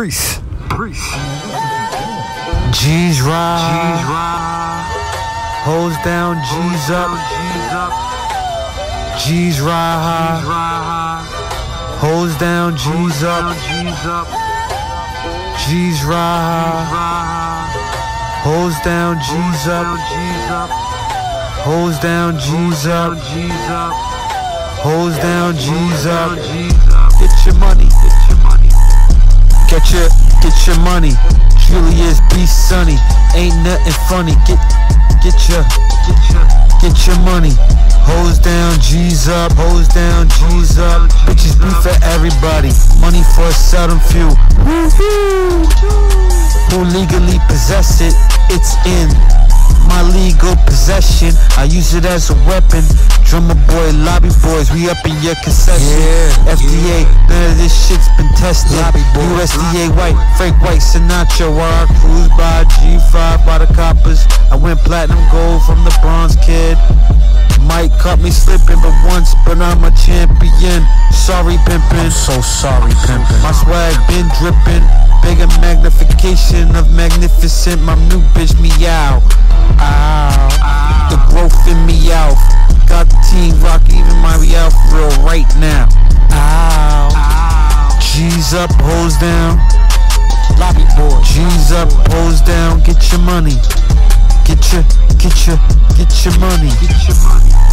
Priest. Priest. G's ride. G's ride. Hoes down, G's up. G's up. G's G's ride. ride. Hoes down, G's G's up. G's up. G's ride. Ride. Hoes down, G's up. G's up. Hoes down, G's up. G's up. Hoes down, G's up. G's up. Get your money. Get your money. Get your, get your money. Julius B. Sunny. Ain't nothing funny. Get, get your, Get your. get your money. Hoes down, G's up. Hoes down, G's up. Bitches be for everybody. Money for a seldom few. Who legally possess it? It's in my legal possession. I use it as a weapon. Drummer boy, lobby boys, we up in your concession. Yeah, FDA, none of this shit's been tested. Lobby boy, USDA white, Frank White, Sinatra, while I cruise by G5 by the coppers. I went platinum gold from the bronze kid. Mike caught me slipping, but once, but I'm a champion. Sorry, pimpin'. So sorry, pimpin'. My swag been drippin'. Bigger magnification of magnificent. My new bitch meow. Ow. The growth in me out. Got the team rock, G's up, hoes down. Lobby boy. G's up, hoes down. Get your money. Get your, get your, get your money. Get your money.